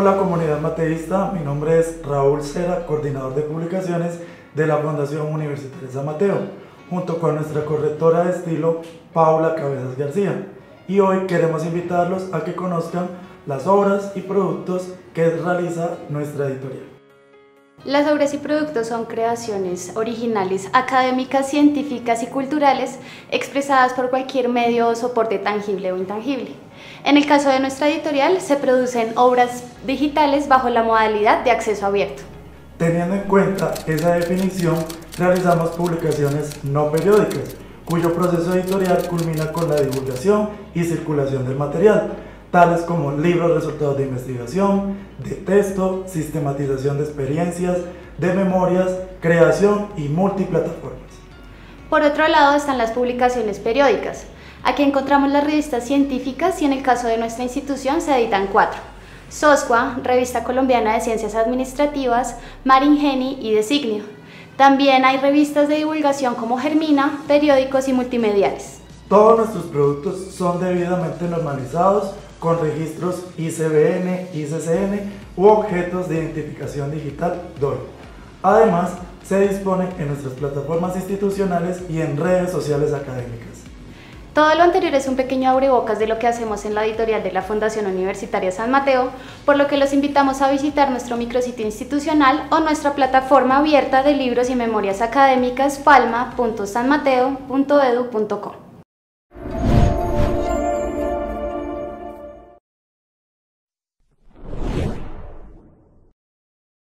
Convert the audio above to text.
Hola comunidad mateísta, mi nombre es Raúl Cera, coordinador de publicaciones de la Fundación Universitaria San Mateo, junto con nuestra correctora de estilo Paula Cabezas García. Y hoy queremos invitarlos a que conozcan las obras y productos que realiza nuestra editorial. Las obras y productos son creaciones originales, académicas, científicas y culturales expresadas por cualquier medio o soporte tangible o intangible. En el caso de nuestra editorial, se producen obras digitales bajo la modalidad de acceso abierto. Teniendo en cuenta esa definición, realizamos publicaciones no periódicas, cuyo proceso editorial culmina con la divulgación y circulación del material, tales como libros resultados de investigación, de texto, sistematización de experiencias, de memorias, creación y multiplataformas. Por otro lado están las publicaciones periódicas. Aquí encontramos las revistas científicas y en el caso de nuestra institución se editan cuatro. SOSCUA, Revista Colombiana de Ciencias Administrativas, Maringeni y Designio. También hay revistas de divulgación como Germina, periódicos y multimediales. Todos nuestros productos son debidamente normalizados con registros ICBN, ICCN u objetos de identificación digital DOI. Además, se disponen en nuestras plataformas institucionales y en redes sociales académicas. Todo lo anterior es un pequeño abrebocas de lo que hacemos en la editorial de la Fundación Universitaria San Mateo, por lo que los invitamos a visitar nuestro micrositio institucional o nuestra plataforma abierta de libros y memorias académicas palma.sanmateo.edu.co.